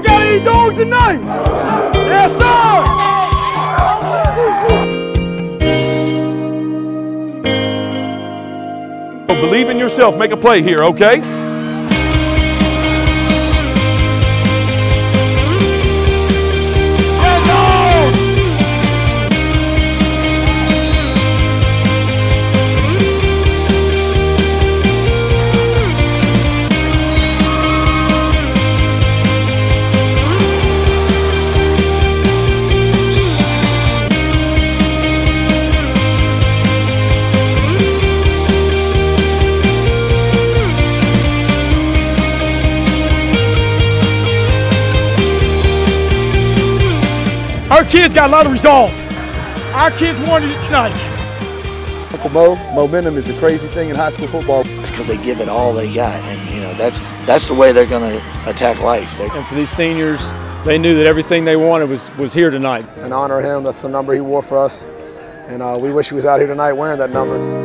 Bleed Dogs tonight! Yes, sir! Believe in yourself. Make a play here, okay? Our kids got a lot of resolve. Our kids wanted it tonight. Uncle Mo, momentum is a crazy thing in high school football. It's because they give it all they got, and you know that's that's the way they're going to attack life. They're, and for these seniors, they knew that everything they wanted was was here tonight. And honor him. That's the number he wore for us, and uh, we wish he was out here tonight wearing that number.